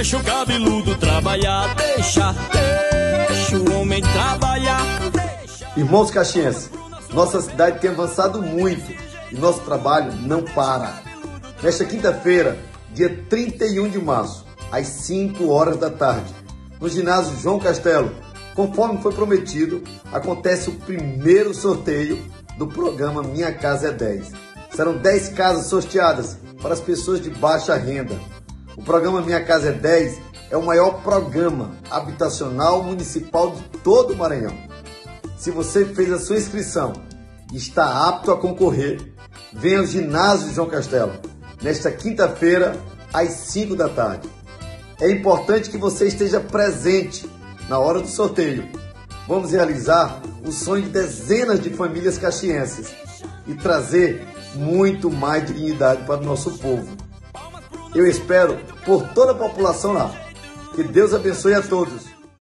Deixa o cabeludo trabalhar, deixa, deixa o homem trabalhar. Deixa... Irmãos caxienses, nossa cidade tem avançado muito e nosso trabalho não para. Nesta quinta-feira, dia 31 de março, às 5 horas da tarde, no ginásio João Castelo, conforme foi prometido, acontece o primeiro sorteio do programa Minha Casa é 10. Serão 10 casas sorteadas para as pessoas de baixa renda. O programa Minha Casa é 10 é o maior programa habitacional municipal de todo o Maranhão. Se você fez a sua inscrição e está apto a concorrer, venha ao ginásio João Castelo nesta quinta-feira às 5 da tarde. É importante que você esteja presente na hora do sorteio. Vamos realizar o sonho de dezenas de famílias caxienses e trazer muito mais dignidade para o nosso povo. Eu espero por toda a população lá. Que Deus abençoe a todos.